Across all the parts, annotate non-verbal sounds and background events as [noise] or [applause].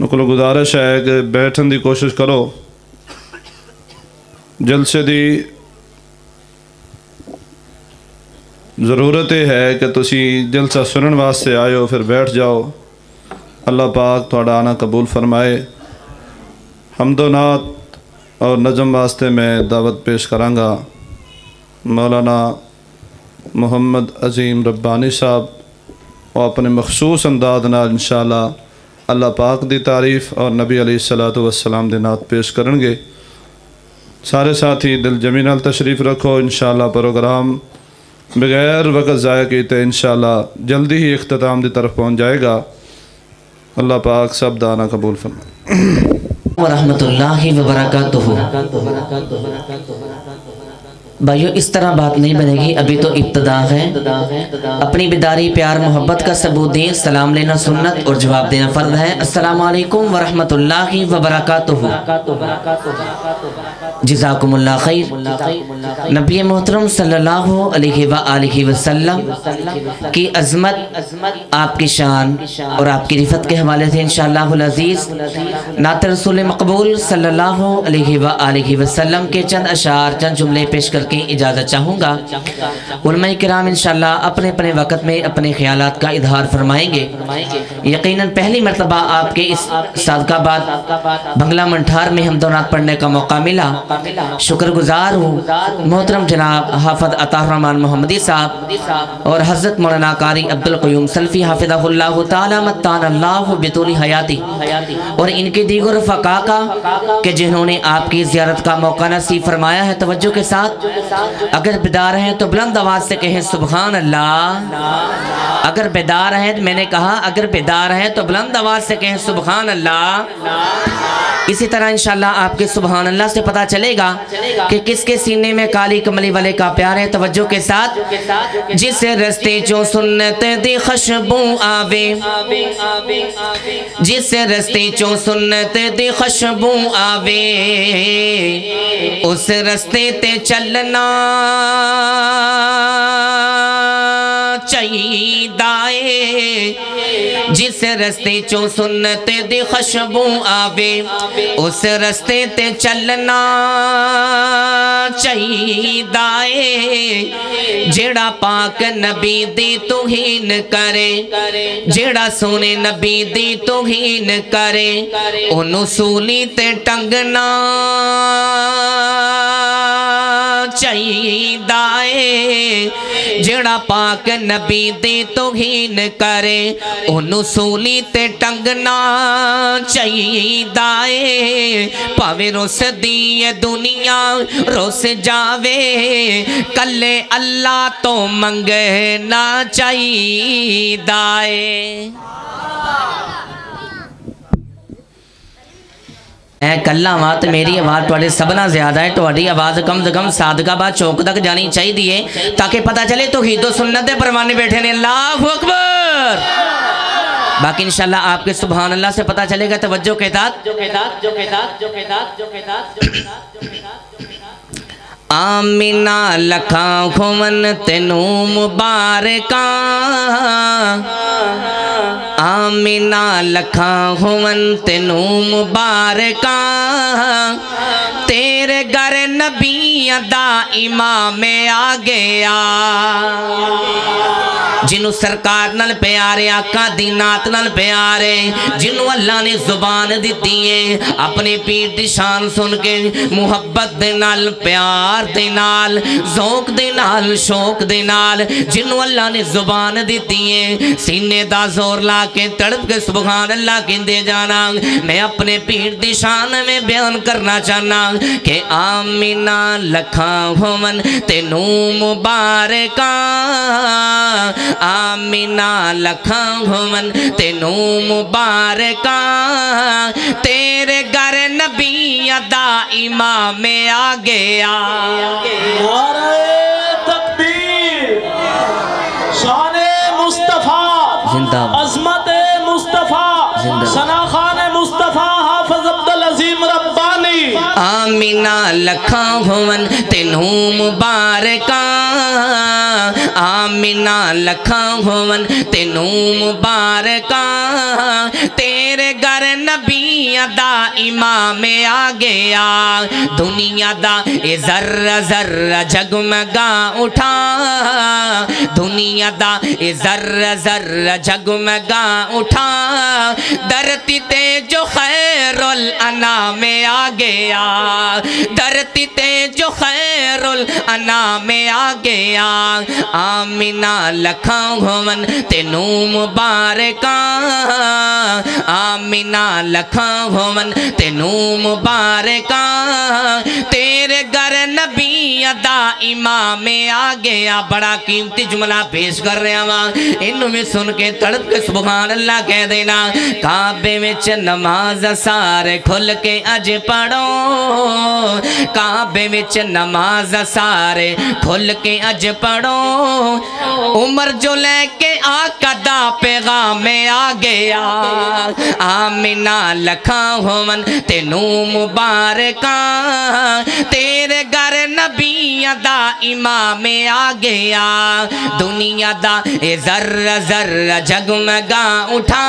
نقل گزارش ہے کہ بیٹھن دی کوشش کرو۔ جلسے دی ضرورت یہ ہے کہ تسی جلسہ سنن واسطے آئے ہو پھر بیٹھ جاؤ۔ اللہ پاک تھوڑا آنا قبول فرمائے۔ حمد و نعت اور نظم واسطے میں دعوت پیش کرانگا۔ مولانا محمد عظیم ربانی صاحب اور اپنے مخصوص انداز نال انشاءاللہ اللہ پاک دی تعریف اور نبی علیہ الصلوۃ والسلام دی نعت پیش کرنگے سارے ساتھی دل جمی نال تشریف رکھو، انشاءاللہ پروگرام بغیر وقت ضائع کیتے انشاءاللہ جلدی ہی اختتام دی طرف پہنچ جائے گا۔ اللہ پاک سب دانا قبول فرمائے۔ [coughs] ورحمت اللہ وبرکاتہ۔ بھائیو، اس طرح بات نہیں بنے گی۔ ابھی تو ابتدا ہے۔ اپنی بیداری، پیار، محبت کا ثبوت دیں، سلام لینا سنت اور جواب دینا فرض ہے۔ السلام علیکم ورحمت اللہ وبرکاتہ۔ جزاکم اللہ خیر. نبی محترم صلی اللہ علیہ وآلہ وسلم کی عظمت آپ کی شان اور آپ کی رفت کے حوالے سے انشاءاللہ العزیز، نعت رسول مقبول صلی اللہ علیہ وآلہ وسلم کے چند اشعار، چند جملے پیش کر کے اجازت چاہوں گا۔ علماء کرام انشاءاللہ اپنے اپنے وقت میں اپنے خیالات کا اظہار فرمائیں گے۔ یقیناً پہلی مرتبہ آپ کے اس صادقہ بعد بنگلہ منٹھار میں ہم دونات پڑھنے کا موقع ملا۔ شکر گزار ہوں۔ محترم جناب حافظ عطا الرحمن محمدی صاحب۔ اور حضرت مولانا قاری عبدالقیوم سلفی حافظہ اللہ تعالی متان اللہ بطول حیاتی۔ اور ان کے دیگر فقا کا کہ جنہوں نے آپ کی زیارت کا موقع نصیب فرمایا ہے توجہ کے ساتھ۔ اگر بیدار ہیں تو بلند آواز سے کہیں سبحان اللہ۔ اگر بیدار ہیں میں نے کہا اگر بیدار ہیں تو بلند آواز سے کہیں سبحان اللہ۔ اسی طرح انشاءاللہ آپ کے سبحان اللہ سے پتا چلے گا کہ کس کے سینے میں کالی کملی والے کا پیار ہے توجہ کے ساتھ جس رستے جو سنت دی خشبوں آوے جس رستے جو سنت دی خشبوں آوے اس رستے تے چلنا۔ چاہیے جس رستے چو سنت دی خشبوں آوے، اس رستے تے چلنا چاہیے جیڑا پاک نبی دی توہین کرے، جیڑا سونے نبی دی توہین کرے، انہوں سولی تے ٹنگنا چاہیے جڑا پاک نبی دی توہین کرے انہوں سولی تے ٹنگنا چاہیے پاوے روس دی دنیا روس جاوے کلے اللہ تو منگنا چاہیے اے کلہ آواز میری آواز توڑے سبنا زیادہ ہے توڑی آواز کم سے کم صادقہ بات چوک تک جانی چاہی دیئے تاکہ پتہ چلے تو ہی تو سنت پروانے بیٹھے نے اللہ اکبر باقی انشاءاللہ آپ کے سبحان اللہ سے پتہ چلے گا توجہ کے ساتھ آمینہ تینو آمینہ لکھاں کھومن تینو مبارکاں تیرے گھر نبی دا امام آ گیا۔ جنہوں سرکار نل پیارے، آقا دینات نل پیارے، جنہوں اللہ نے زبان دیتی ہے، اپنے پیر دی شان سن کے محبت دے نال، پیار دے نال، ذوق دے نال، شوق دے نال جنہوں اللہ نے زبان دیتی ہے، سینے دا زور لا کے تڑپ کے سبحان اللہ کے دے جانا، میں اپنے پیر دی شان میں بیان کرنا چاہنا کہ آمینہ لکھاں ہومن تینو مبارکاں آمینہ لکھاں گھومن تینو مبارکاں تیرے گھر نبی ادا امام آ۔ گیا تکبیر شان مصطفیٰ عظمت مصطفیٰ ثنا خان آمینہ لکھاں ہون تینوں مبارکہ۔ آمینہ لکھاں ہون تینوں مبارکہ۔ تیرے گھر نبی دا امام آ گیا دنیا دا اے ذرہ ذرہ جگمگا اٹھا۔ دنیا دا اے ذرہ ذرہ جگمگا اٹھا۔ درتی تے جو خیر الانام آ۔ گیا درتی تے جو خیر الانام آ۔ گیا آمینہ لکھاں گھومن تینو مبارکاں۔ آمینہ لکھاں گھومن تینو مبارکاں۔ تیرے گھر نبی ادا امام آ گیا بڑا قیمتی جملہ پیش کر رہے ہیں انہوں میں سن کے تڑپ کے سبحان اللہ کہہ دینا، کعبے میں نماز سارے کھل کے اج پڑھو۔ کعبے میں نماز سارے کھل کے اج پڑھو۔ عمر جو لے کے آقا دا پیغام آ۔ گیا آمینہ لکھاں ہومن تینو مبارکاں تیرے گھر نبی دا امام آ گیا۔ دنیا دا اے ذرہ ذرہ جگمگا اٹھا۔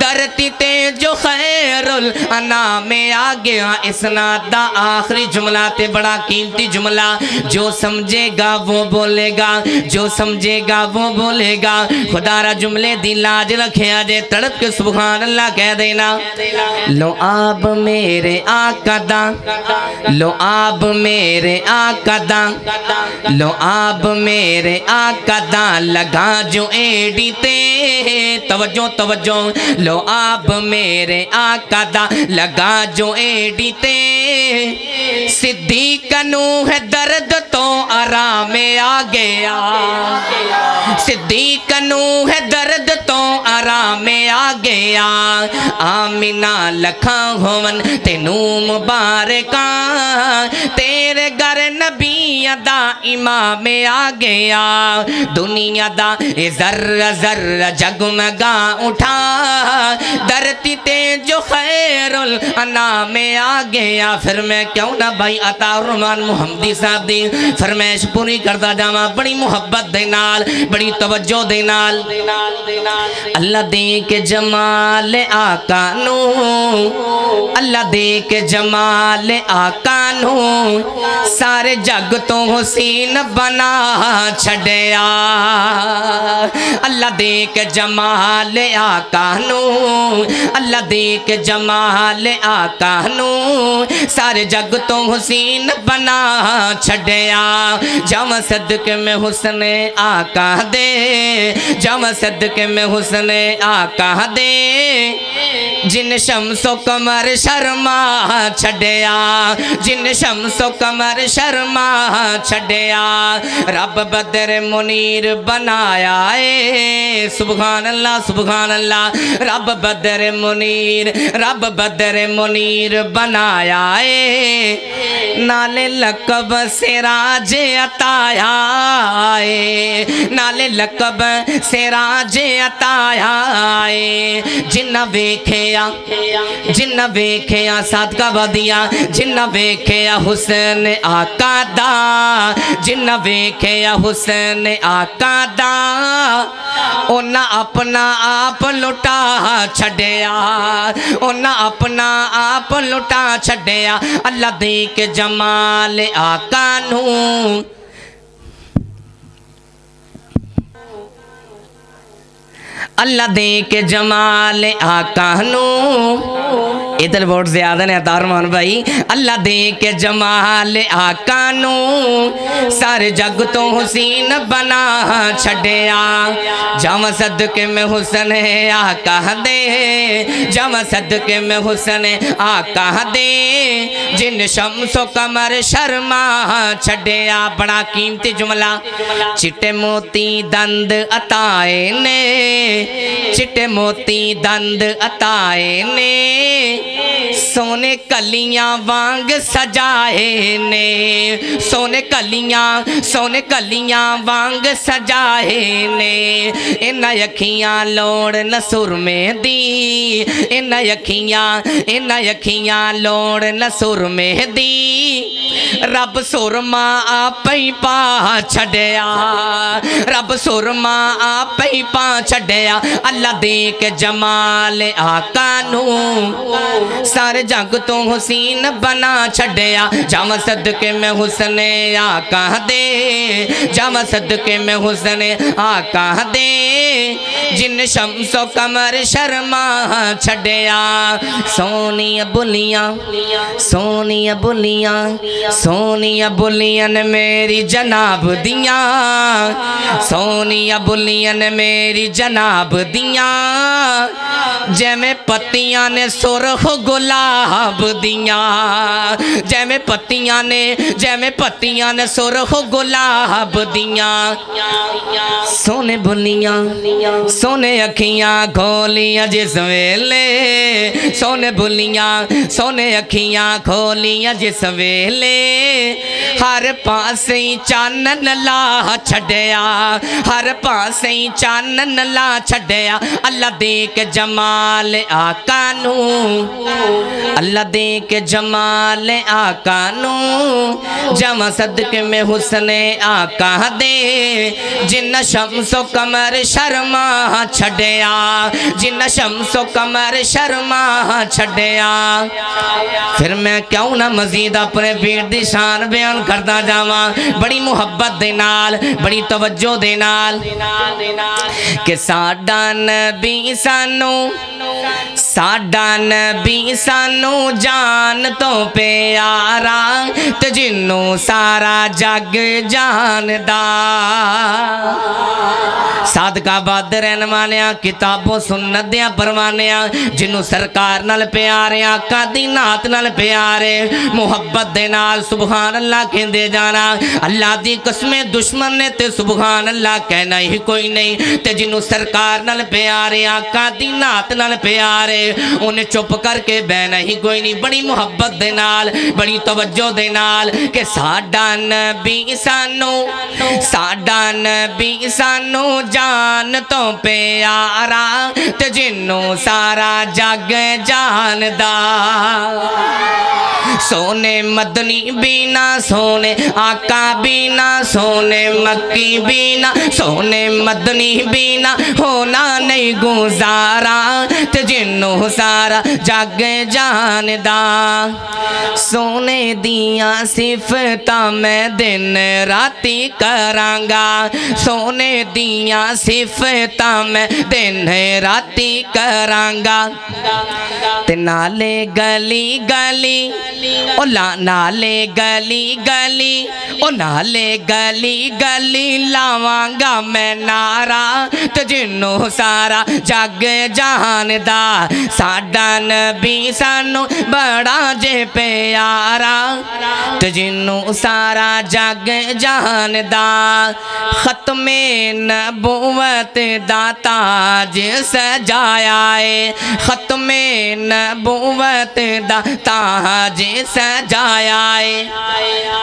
درتی تے جو خیر الانام آ گیا۔ اسناد دا آخری جملہ تے بڑا قیمتی جملہ۔ جو سمجھے گا وہ بولے گا۔ جو سمجھے گا وہ بولے گا۔ خدا را جملے دی لاج رکھے آجے، تڑپ کے سبحان اللہ کہہ دینا۔ لو آب میرے آقا دا، لو آب میرے آقا دا، لو آب میرے آقا دا، لگا جو ایڈی تے توجہ توجہ، لو آب میرے آقا دا، لگا جو ایڈی تے صدیق نو ہے درد تو آرام آ گیا، صدیق نو ہے درد تو آرام آ گیا آمینہ لکھاں ہومن تینو مبارکاں تیرے گھر نبی دا امام آ گیا۔ دنیا دا اے ذرہ جگمگا اٹھا۔ درتی خیر الانام آ گیا۔ پھر میں کیوں نہ بھائی عطا الرحمن محمدی صاحب دی فرمیش پوری کرتا جاواں۔ بڑی محبت دے نال، بڑی توجہ دے نال۔ اللہ دے کے جمال آقا نو۔ اللہ دے کے جمال آقا نو۔ سارے جگ تو حسین بنا چھڑیا اللہ دے کے جمال آقا نو۔ اللہ دے کے جمال آقا نو سارے جگ تو حسین بنا چھڑیا۔ جم صدقے میں حسن آقا دے۔ جم صدقے میں حسن آقا دے۔ جن شمس و کمر شرما چھڑیا۔ جن شمس و کمر شرما چھڑیا۔ رب بدر منیر بنایا اے۔ سبحان اللہ سبحان اللہ۔ رب بدر منیر، رب بدر منیر بنایا اے۔ نالے لقب سراج عطایا اے۔ نالے لقب سراج عطایا اے۔ جنہ ویکھیا جنہ ویکھیا صدقہ ودیا جنہ ویکھیا حسن آقا دا جنہ ویکھیا حسن آقا دا اونا اپنا آپ لٹا چھڑیا اونا اپنا آپ لٹا چھڑیا اللہ دیکھ کے جمال آقا نوں اللہ دے کے جمال آقا نو۔ ادھر ووٹ زیادہ نے عطا رحمان بھائی۔ اللہ دے کے جمال آقا نو۔ سارے جگ تو حسین بنا چھڑیا جم صدقے میں حسن آقا دے۔ جم صدقے میں حسن آقا دے۔ جن شمس و کمر شرما چھڑیا بڑا قیمتی جملہ۔ چٹے موتی دند عطائے نے۔ چٹے موتی دند عطائے نے سونے کلیاں وانگ سجائے نے سونے کلیاں سونے کلیاں وانگ سجائے نے ان یکھیاں لوڑ نسر میں دی ان یکھیاں ان یکھیاں لوڑ نسر میں دی رب سرما آپ ہی پا چھڑیا رب سرما آپ ہی پا چھڑیا اللہ دیکھ جمال آقا نو۔ سارے جگ تو حسین بنا چھڑیا جام صدقے میں حسن آقا دے۔ جام صدقے میں حسن آقا دے۔ جن شمس و کمر شرما چھڑیا سونی بلیاں سونی بلیاں سونی بلیاں میری جناب دیاں۔ سونی بلیاں میری جناب دیاں جے میں پتیاں نے سرخ گلاب دیاں جے میں پتیاں نے جے میں پتیاں نے سرخ گلاب دیاں سونے بلیاں سونے اکھیاں کھولیاں جس ویلے سونے بلیاں سونے اکھیاں کھولیاں جس ویلے ہر پاسے چانن لا چھڑیا ہر پاسے چانن لا چھڑیا چھڑیا اللہ دیکھ جمال آقا نو۔ اللہ دیکھ جمال آقا نو۔ جمع صدق میں حسن آقا دے۔ جن شمس و کمر شرما چھڑیا جن شمس و کمر شرما چھڑیا پھر میں کیوں نہ مزید اپنے پیر دی شان بیان کرتا جاواں۔ بڑی محبت دے نال، بڑی توجہ دے نال۔ کہ ساڈا نبی سانو ساڈا نبی سانو جان تو پیارا تے جنوں سارا جگ جاندا صادقہ باد رہن والیا کتابوں سنت دیا پروانیا جنوں سرکار نال پیارے آقا دی نات نال پیارے محبت دے نال سبحان اللہ کہندے جانا اللہ دی قسمیں دشمن نے تے سبحان اللہ کہنا ہی کوئی نہیں تے جنوں سرکار نال پیارے آقا دی نات نال پیارے انہیں چپ کر کے بہنا ہی کوئی نہیں بڑی محبت دے نال بڑی توجہ دے نال کہ ساڈا نبی سانو ساڈا نبی سانو جان تو پیارا تے جنوں سارا جگ جاندا سونے مدنی بینا سونے آقا بینا سونے مکی بینا سونے مدنی بینا ہو ہونا نہیں گزارا، تے جنوں سارا جگ جاندا سونے دیاں صفتاں میں دن راتی کرانگا۔ سونے دیاں صفتاں میں دن راتی کرانگا۔ تے نالے گلی گلی، او نالے گلی گلی، او نالے گلی گلی لاوانگا میں نارا تے جنوں سارا جگ جہان دا ساڈا نبی سانو بڑا جے پیارا تے جنوں سارا جگ جہان دا ختم نبوت دا تاج سجایا ہے ختم نبوت دا تاج سجایا ہے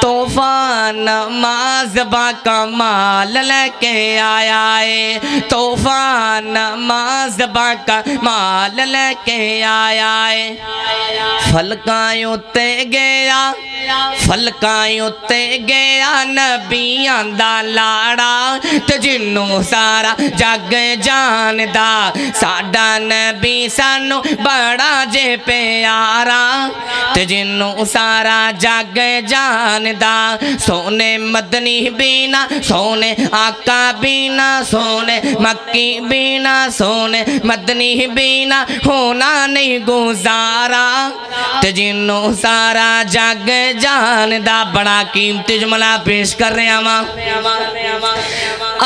توفان نماز با کمال لے کے آیا ہے توفان نماز با کمال لے کے آیا ہے۔ فلکائیں اتے گیا، فلکائیں اتے گیا نبیاں دا لاڑا۔ تے جنوں سارا جگ جان دا ساڈا نبی سانو بڑا جے پیارا۔ تے جنوں سارا جگ جان دا سونے مدنی بینا، سونے آقا بینا، سونے مکی بینا سونے، مدنی بینا ہونا نہیں گزارا۔ تے جنوں سارا جگ جان دا بڑا قیمتی جملہ پیش کر رہے ہیں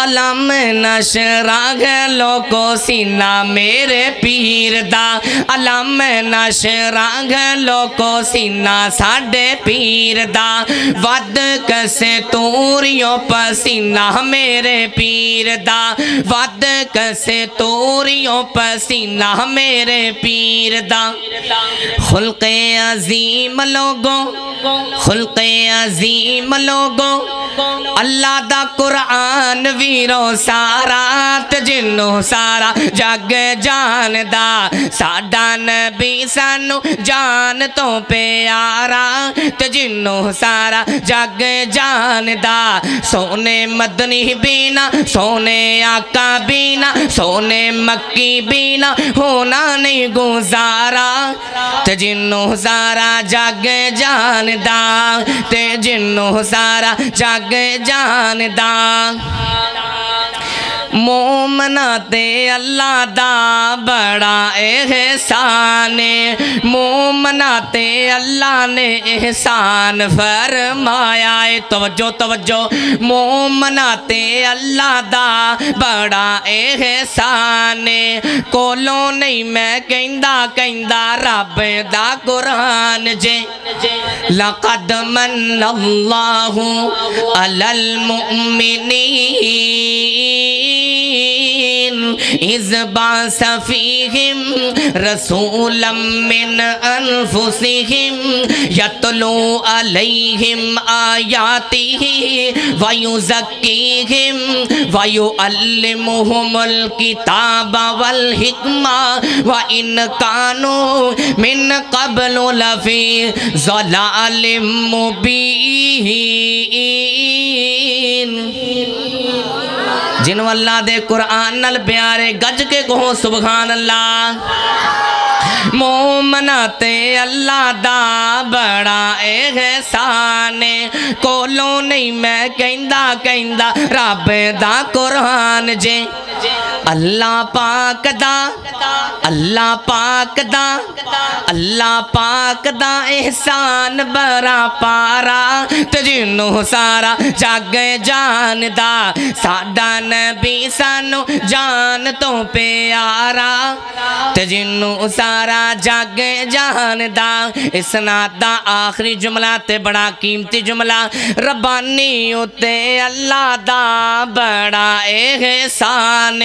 علم نشراغ لوکو سینہ میرے پیر دا۔ علم نشراغ لوکو سینہ ساڑے پیر دا۔ ود کسے توریوں پسینہ میرے پیر دا۔ ود کسے سے توریوں پسینہ میرے پیر دا خلق عظیم لوگوں خلق عظیم لوگوں اللہ دا قرآن ویرو سارا تے جنو سارا جگ جان دا ساڈا نبی سانو جان تو پیارا تے جنو سارا جگ جان دا سونے مدنی بینا سونے آقا بینا سونے مکی بینا ہونا نہیں گزارا تے جنو سارا جگ جان دا تے جنو سارا جگ جان دا مومنا تے اللہ دا بڑا احسان مومنا تے اللہ نے احسان فرمایا ہے۔ توجہ توجہ۔ مومنا تے اللہ دا بڑا احسان کولوں نہیں میں کہندہ کہندہ رب دا قرآن جے۔ لقد من اللہ علی المؤمنین۔ اذ باس فیہم رسولا من انفسہم یتلو علیہم آیاتہ ویزکیہم ویعلمہم الکتاب والحکمہ وَإِن كَانُوا مِن قَبْلُ لَفِي ضَلَالٍ مُبِينٍ جنو اللہ دے قرآن نل پیارے گج کے کہو سبحان اللہ مومنا تے اللہ دا بڑا احسان کولوں نہیں میں کہندہ کہندہ رب دا قرآن جے۔ اللہ پاک دا، اللہ پاک دا، اللہ پاک دا احسان برا پارا۔ تجنو سارا جگ جان دا، ساڈا نبی سانو جان تو پیارا تجنو سارا جگ جان دا، اس نات دا آخری جملہ تے بڑا قیمتی جملہ، ربانی اتے اللہ دا بڑا احسان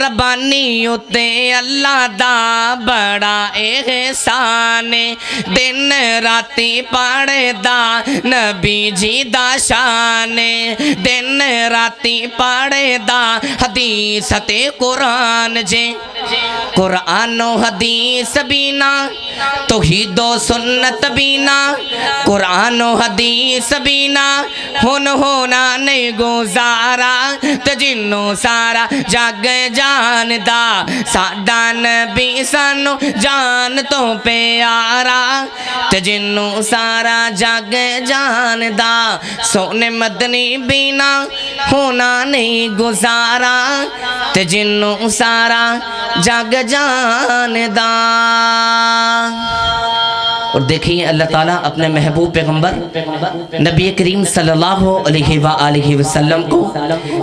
ربانی اتے اللہ دا بڑا احسان دن راتی پڑھ دا نبی جی دا شان دن راتی پڑھ دا حدیث تے قرآن جے۔ قرآن و حدیث بینا، توحید و سنت بینا۔ قرآن و حدیث بینا، ہن ہونا نہیں گزارا تجنو سارا جگ جان دا ساڈا نبی سانو جان تو پیارا تجنو سارا جگ جان دا سونے مدنی بینا، ہونا نہیں گزارا تجنو سارا جگ جان دا اور دیکھیں اللہ تعالیٰ اپنے محبوب پیغمبر، نبی کریم صلی اللہ علیہ وآلہ وسلم کو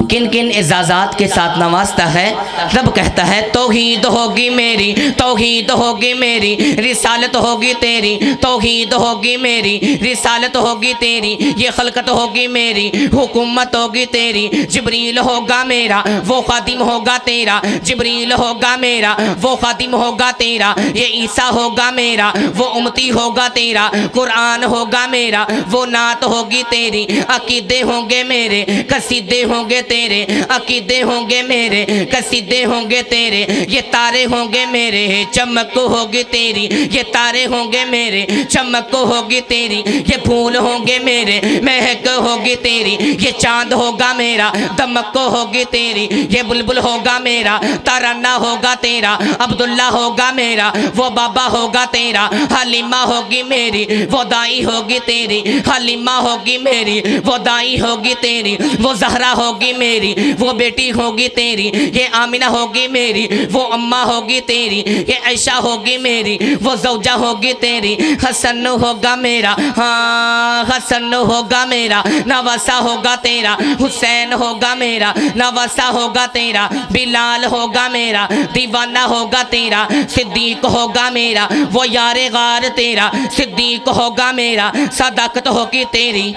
کن کن اعزازات کے ساتھ نوازتا ہے۔ رب کہتا ہے، توحید ہوگی میری، توحید ہوگی میری، رسالت ہوگی تیری، توحید ہوگی میری، رسالت ہوگی تیری، یہ خلقت ہوگی میری، حکومت ہوگی تیری، جبریل ہوگا میرا، وہ خادم ہوگا تیرا، جبریل ہوگا میرا، وہ خادم ہوگا تیرا، یہ عیسیٰ ہوگا میرا، وہ امتی ہوگا تیرا، قرآن ہوگا میرا، وہ نعت ہوگی تیری، عقیدے ہوں گے میرے، قصیدے ہوں گے تیرے، عقیدے ہوں گے میرے، قصیدے ہوں گے تیرے، یہ تارے ہوں گے میرے، چمک ہوگی تیری، یہ تارے ہوں گے میرے، چمک ہوگی تیری، یہ پھول ہوں گے میرے، مہک ہوگی تیری، یہ چاند ہوگا میرا، دمک ہوگی تیری، یہ بلبل ہوگا میرا، ترانہ ہوگا تیرا، عبداللہ ہوگا میرا، وہ بابا ہوگا تیرا، حلیمہ ہوگی میری وہ دائی ہوگی تیری، حلیمہ ہوگی میری وہ دائی ہوگی تیری، وہ زہرہ ہوگی میری، وہ بیٹی ہوگی تیری، یہ آمینہ ہوگی میری، وہ اماں ہوگی تیری، یہ عائشہ ہوگی میری، وہ زوجہ ہوگی تیری، حسن ہوگا میرا ہاں حسن ہوگا میرا نواسا ہوگا تیرا، حسین ہوگا میرا نواسا ہوگا تیرا، بلال ہوگا میرا، دیوانہ ہوگا تیرا، صدیق ہوگا میرا، وہ یار غار تیرا میرا صدیق ہوگا میرا صدقت ہوگی تیری،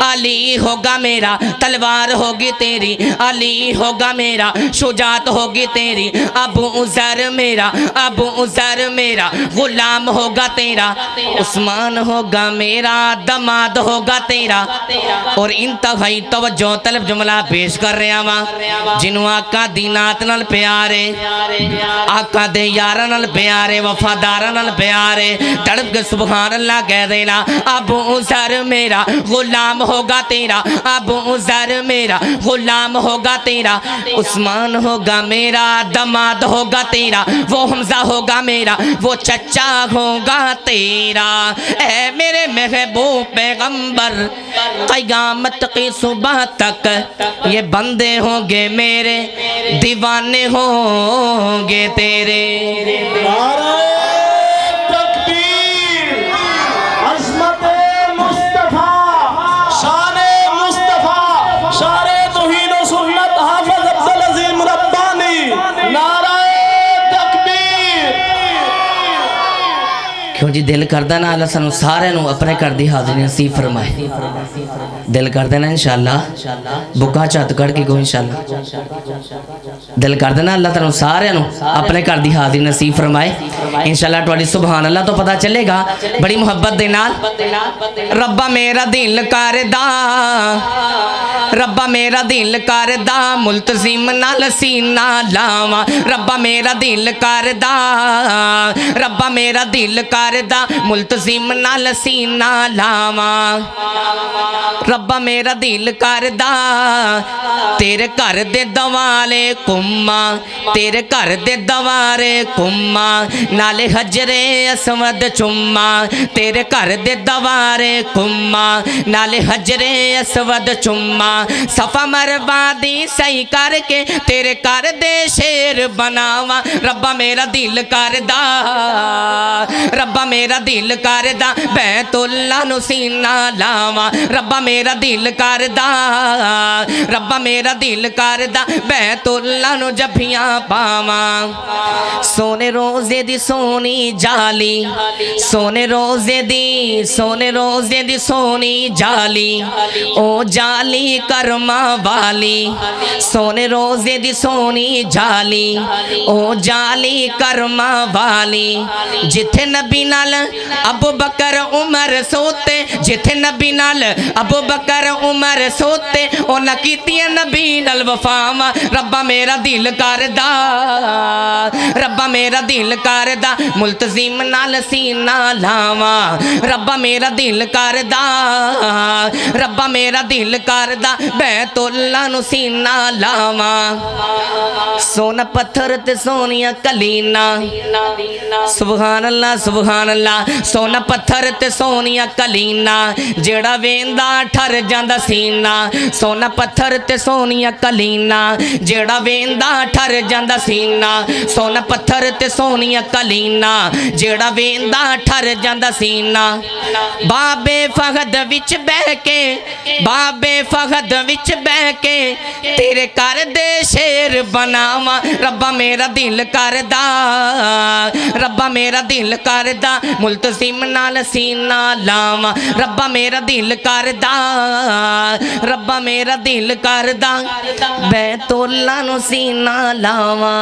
علی ہوگا میرا، تلوار ہوگی تیری، علی ہوگا میرا، شجاعت ہوگی تیری، ابو عزر میرا، ابو عزر میرا، غلام ہوگا تیرا، عثمان ہوگا میرا، دماد ہوگا تیرا، اور انتہائی توجہ، طلب جملہ پیش کر رہے ہیں جنہوں آقا دینات نل پیارے، آقا دے یارہ نال پیارے، وفادارہ نل پیارے، تڑپ رنگ سبحان اللہ کہہ دینا ابو ذر میرا غلام ہوگا تیرا ابو ذر میرا غلام ہوگا تیرا۔ عثمان ہوگا میرا، دماد ہوگا تیرا۔ وہ حمزہ ہوگا میرا، وہ چچا ہوگا تیرا۔ اے میرے محبوب پیغمبر، قیامت کی صبح تک یہ بندے ہوں گے میرے، دیوانے ہوں گے تیرے۔ جی دل کردہ نہ اللہ سنو سارے نو اپنے کر دی حاضری نصیب فرمائے۔ دل کردہ نہ انشاءاللہ، بکا چاہت کر کے گو انشاءاللہ۔ دل کردہ نہ اللہ تعالیٰ سارے نو اپنے کر دی حاضری نصیب فرمائے۔ انشاءاللہ ٹوڑی سبحان اللہ تو پتا چلے گا، بڑی محبت دینا ربا میرا دل کردہ۔ ربا میرا دل کر دلتظیم سی ناواں ربا میرا دل کر دبا میرا دل کر دلتظیم سی ناواں ربا میرا دل کر دیر گھر دے دوارے کما تیرے گھر دے دوارے کما نالے ہجریں اسمد چوما تیرے گھر دے دوارے کما نالے ہجریں اسود چوما صفا مربادی صحیح کر کے تیرے کر دے شیر بناوا ربا میرا دل کردہ ربا میرا دل کردہ بیت اللہ نو سینہ لاوا ربا میرا دل کردہ ربا میرا دل کردہ بیت اللہ نو جبیاں پاوا سونے روزے دی سونی جالی، سونے روزے دی، سونے روزے دی سونی جالی۔ او جالی کا کرما والی، سونے روزے دی سونی جالی، او جالی کرما والی۔ جتھے نبی نال ابو بکر عمر سوتے، جتھے نبی نال ابو بکر عمر سوتے او نہ کیتیاں نبی نال وفاواں، ربا میرا دل کردا ربا میرا دل کردا ملتزم نال سینہ لاواں، ربا میرا دل کردا ربا میرا دل کردا بیت اللہ نو سینہ لاواں سونا پتھر تے سونیا کلینا سبحان اللہ سبحان اللہ سونا پتھر تے سونیا کلینا جیڑا ویندا ٹھر جاندا سینہ سونا پتھر تے سونیا کلینا جیڑا ویندا ٹھر جاندا سینہ سونا پتھر تے سونیا کلینا جیڑا ویندا ٹھر جاندا سینہ بابے فہد وچ بہ بابے فہد وچ بہ کے تیرے کار دے شیر بناوا ربا میرا دل کردا، ربا میرا دل کردا، ملتزم نال سینہ لاما ربا میرا دل کردا، ربا میرا دل کردا۔ بیت اللہ نو سینہ لاما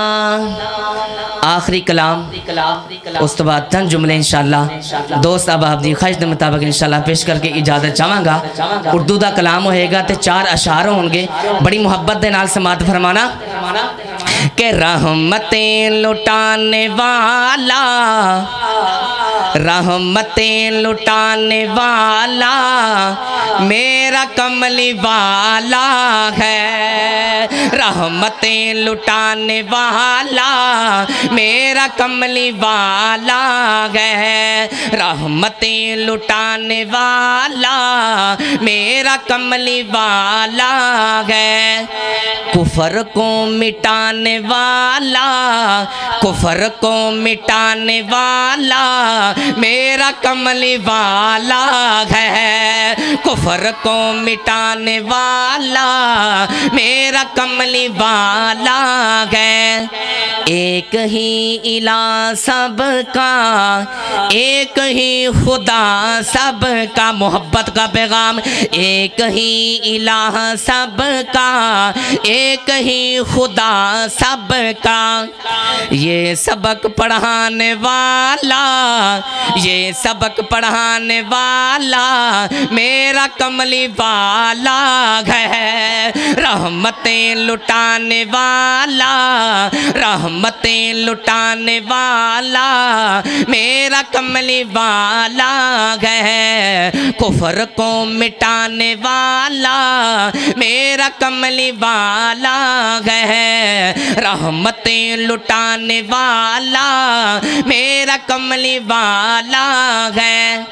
آخری کلام، اس تو بات تن جملے انشاءاللہ دوست اب آپ دی جی خواہش مطابق انشاءاللہ پیش کر کے اجازت چاہاں گا۔ اردودہ کلام ہوئے گا تے چار چار اشار ہوں گے۔ بڑی محبت دے نال سماعت فرمانا۔ کہ رحمتیں لٹانے والا، رحمتیں لٹانے والا، میرے تیرا کملی والا ہے۔ رحمتیں لٹانے والا میرا کملی والا ہے۔ رحمتیں لٹانے والا میرا کملی والا ہے۔ کفر کو مٹانے والا، کفر کو مٹانے والا میرا کملی والا ہے۔ کفر کو مٹانے والا، میرا ایک ہی الہ سب کا، ایک ہی خدا سب کا۔ محبت کا پیغام، ایک ہی الہ سب کا، ایک ہی خدا سب کا۔ یہ سبق پڑھانے والا، یہ سبق پڑھانے والا، میرا کملی والا ہے۔ رحمتیں لٹانے والا، رحمتیں لٹانے والا، میرا کملی والا ہے۔ کفر کو مٹانے والا، میرا کملی والا ہے۔ رحمتیں لٹانے والا، میرا کملی والا ہے۔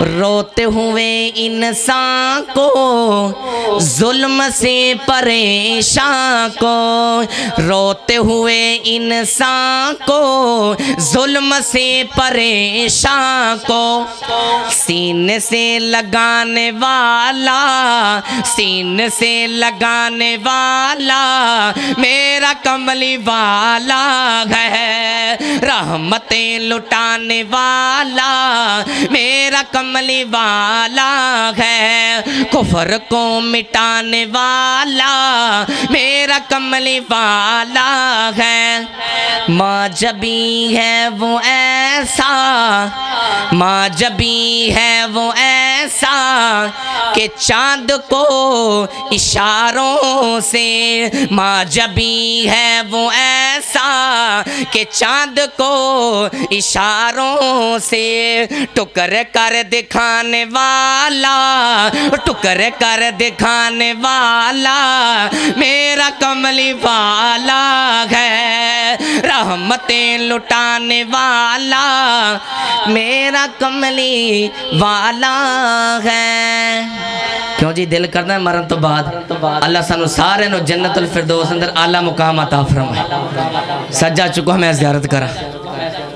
روتے ہوئے انسان کو ظلم سے پریشان کو، روتے ہوئے انسان کو ظلم سے پریشان کو۔ سینے سے لگانے والا، سینے سے لگانے والا میرا کملی والا ہے۔ رحمتیں لٹانے والا میرا کملی والا ہے۔ کفر کو مٹانے والا، میرا کملی والا ہے۔ ماں جبی ہے وہ ایسا، ماں جبی ہے وہ ایسا کہ چاند کو اشاروں سے، ماں جبی ہے وہ ایسا کہ چاند کو اشاروں سے ٹکر کر دکھانے والا۔ ٹکر کر دکھانے والا میرا کملی والا ہے رحمتیں لٹانے والا میرا کملی والا ہے کیوں جی دل کرنا ہے مرن تو بعد اللہ سانو سارے نو جنت الفردوس اندر اعلیٰ مقام عطا فرمائے سجا چکو ہمیں زیارت کرا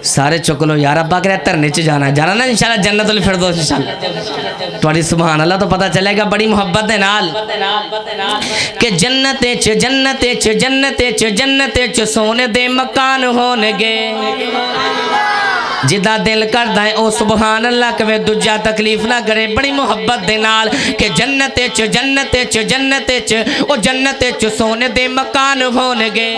سارے چک لو یار ابا کرے ترنے چ جانا ہے۔ جانا نا انشاءاللہ جنت الفردوس، انشاءاللہ۔ تواڈی سبحان اللہ تو پتہ چلے گا، بڑی محبت دے نال۔ کہ جنت چ جنت چ جنت چ جنت چ سونے دے مکان ہون گے۔ جدا دل کردا ہے، او سبحان اللہ کہ دوجا تکلیف نہ کرے۔ بڑی محبت دے نال کہ جنت چ جنت چ جنت چ او جنت چ سونے دے مکان ہون گے۔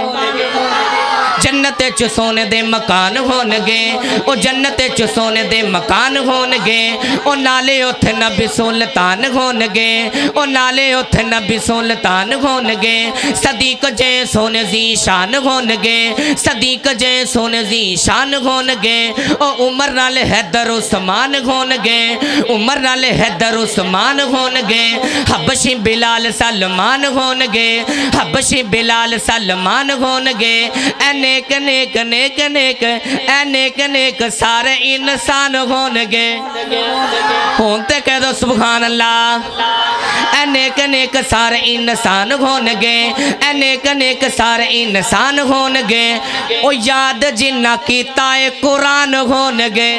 جنت چ سونے دے مکان ہون گے او جنت چ سونے دے مکان ہون گے او نالے اوتھے نبی سلطان ہون گے او نالے اوتھے نبی سلطان ہون گے صدیق جے سونے زی شان ہون گے صدیق جے سونے زی شان ہون گے او عمر نال حیدر عثمان ہون گے عمر نال حیدر عثمان ہون گے حبشی بلال سلمان ہون گے حبشی بلال سلمان ہون گے اے نیک نیک نیک نیک اے نیک نیک سارے انسان ہون گے۔ ہونتے کہہ دو سبحان اللہ۔ اے نیک نیک سارے انسان ہون گے۔ اے نیک نیک سارے انسان ہون گے۔ او یاد جنہ کیتا ہے قرآن ہون گے۔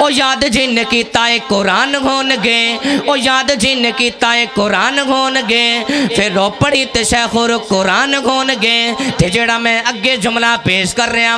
او یاد جن کیتا ہے قرآن ہون گے۔ او یاد جن کیتا ہے قرآن ہون گے۔ پھر رو پڑی تے شیخ اور قرآن ہون گے۔ تے جڑا میں اگے جملہ پیش کر رہا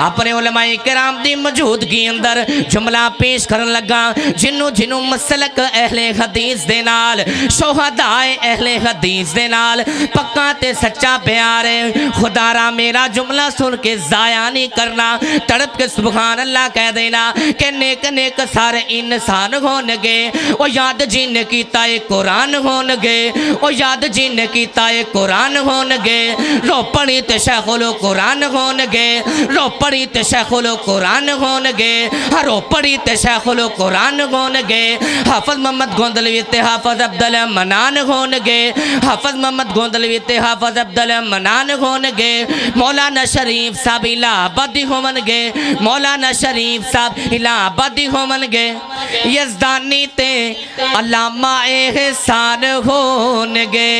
ہاں اپنے علماء کرام دی موجودگی اندر جملہ پیش کرن لگا، جنوں جنوں مسلک اہل حدیث دے نال، شہدائے اہل حدیث دے نال پکا تے سچا پیار ہے۔ خدا را میرا جملہ سن کے ضائع نہیں کرنا۔ تڑپ کے سبحان اللہ کہہ دینا کہ نیک نیک سارے انسان ہون گے او یاد جن کیتا ہے قرآن ہون گے او یاد جن کیتا ہے قرآن ہون گے رو پڑی تے شیخ لو قرآن ہون گے پڑی تے شیخ لو قرآن ہون گے رو پڑی تے شیخ لو قرآن ہون گے حافظ محمد گوندلوی تے حافظ عبدالمنان ہون گے حافظ محمد گوندلوی تے حافظ عبدالمنان ہون گے مولانا شریف صاحب الہ آبادی ہون گے مولانا شریف صاحب الہ آبادی ہون گے یزدانی تے علامہ احسان ہون گے